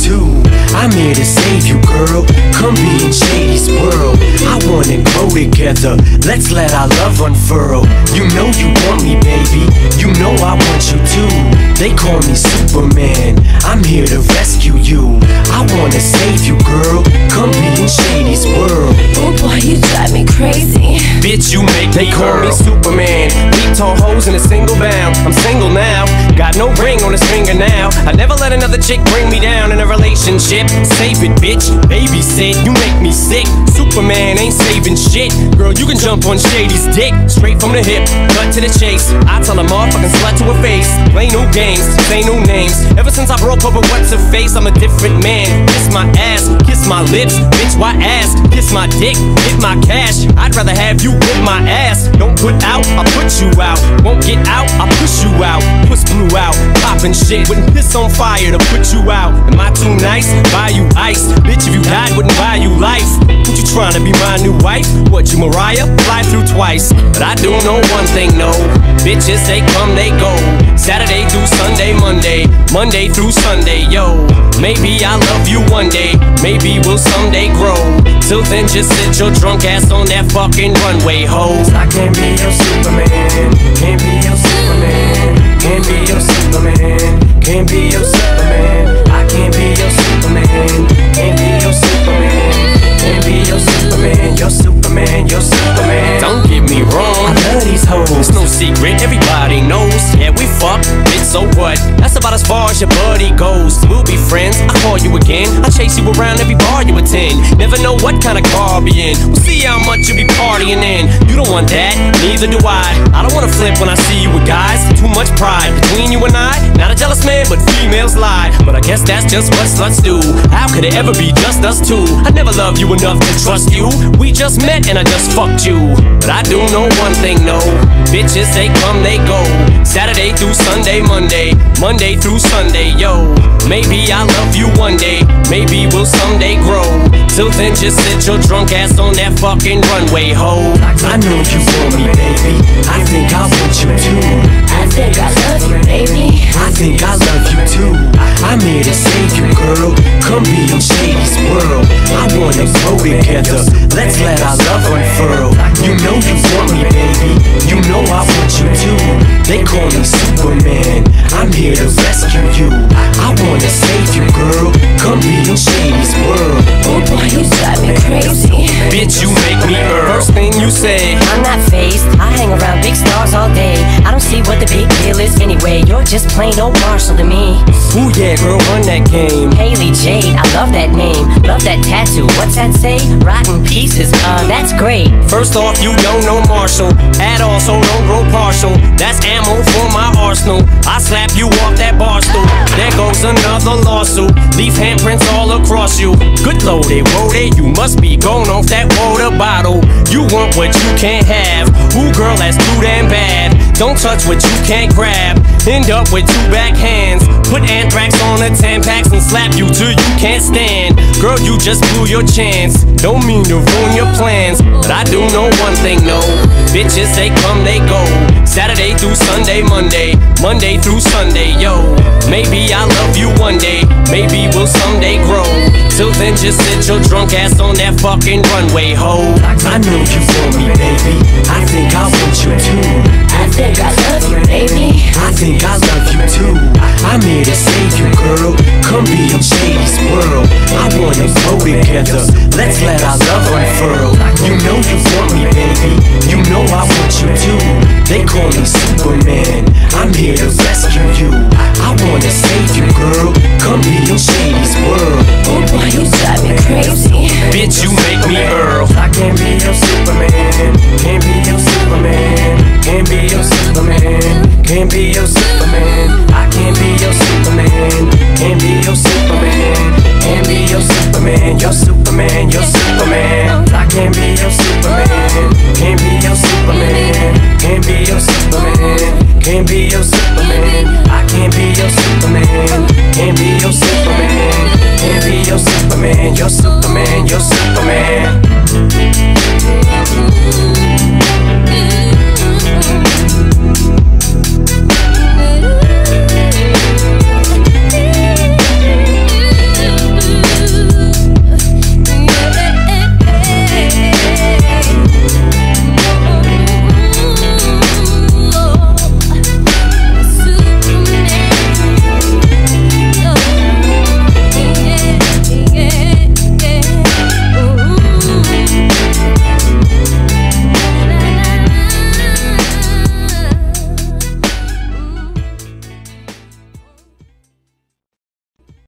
too. I'm here to save you, girl. Come be in Shady's world. I wanna grow together. Let's let our love unfurl. You know you want me, baby. You know I want you too. They call me Superman. I'm here to rescue you. I wanna save you, girl. Come be in Shady's world. Oh boy, you drive me crazy. Bitch, you make They me call me. Superman. Beat tall hoes in a single bound. I'm single now. Got no ring on his finger now. I never let another chick bring me down in a relationship. Save it, bitch. Babysit. You make me sick. Superman ain't saving shit. Girl, you can jump on Shady's dick. Straight from the hip. Cut to the chase. I tell a motherfucking slut to her face. Play no games. Say no names. Ever since I broke up with what's her face, I'm a different man. Kiss my ass. Kiss my lips. Bitch, why ass? Kiss my dick. Hit my cash. I'd rather have you whip my ass. Don't put out, I'll put you out. Won't get out, I'll push you out. Push blue out, poppin' shit. Wouldn't piss on fire to put you out. Am I too nice? Buy you ice. Bitch, if you died, wouldn't buy you life. What you trying to be my new wife? What, you Mariah? Fly through twice. But I do know one thing, no. Bitches, they come, they go. Saturday through Sunday, Monday. Monday through Sunday, yo. Maybe I'll love you one day. Maybe we'll someday grow. Till then, just sit your drunk ass on that fucking runway, ho. I can't be your Superman. Can't be your Superman. Can't be your Superman. Can't be your Superman. I can't be your Superman. Can't be your Superman. Can't be your Superman. Your Superman. Your Superman. Don't get me wrong. I love these hoes. It's no secret, everybody knows. Yeah, we fuck, bitch, so what? That's about as far as your buddy goes. We'll be friends, I call you again. I chase you around every bar you attend. Never know what kind of car I'll be in. We'll see how much you be partying in. You don't want that, neither do I. I don't wanna flip when I see you with guys. Too much pride between you and I. Not a jealous man, but females lie. But I guess that's just what sluts do. How could it ever be just us two? I never loved you enough to trust you. We just met and I just fucked you. But I do know one thing, no. Bitches, they come, they go. Saturday through Sunday, Monday. Monday through Sunday, yo. Maybe I'll love you one day. Maybe we'll someday grow. Till then, just sit your drunk ass on that fucking runway, ho. I know you want me, baby. Let's let our love unfurl. You know you want me, baby. You know I want you too. They call me Superman. I'm here to rescue you. I wanna save you, girl. Come be in Shady's world. Oh boy, you drive me crazy. Bitch, you make me earn. First thing you say, I'm not phased. I hang around big stars all day. I don't see what the big deal is anyway. You're just plain old Marshall to me. ooh yeah, girl, run that game. Hailie Jade, I love that name. Love that tattoo. What's that say? Rotten pieces. Uh, that's great. First off, you don't know Marshall at all, so don't grow partial. That's ammo for my arsenal. I slap you off that bar stool. There goes another lawsuit. Leave handprints all across you. Good loaded, loaded. You must be going off that water bottle. Want what you can't have. Ooh, girl, that's too damn bad. Don't touch what you can't grab. End up with two back hands. Put anthrax on the Tampax slap you till you can't stand. Girl, you just blew your chance. Don't mean to ruin your plans, but I do know one thing, no. Bitches, they come, they go. Saturday through Sunday, Monday. Monday through Sunday, yo. Maybe I'll love you one day. Maybe we'll someday grow. Till then, just sit your drunk ass on that fucking runway, ho. I know you want me, baby. I think I want you too. I think I love you, baby. I think I love you too. I'm here to save you, girl. Come be in Shady's world. I wanna grow together. Let's let our love unfurl. You know you want me, baby. You know I want you too. They call me Superman. I'm here to rescue you. I wanna save you, girl. Come be in Shady's world. Oh boy, you drive me crazy. Bitch, you make me Earl. I can't be your Superman. Can't be your Superman. Can't be your Superman. Can't be your Superman. I can't be your Superman. Can't be your Superman. Can't be your Superman. Your Superman. Your Superman. I can't be your Superman. Can't be your Superman. Can't be your Superman. Can't be your Superman. I can't be your Superman. Can't be your Superman. Can't be your Superman. Your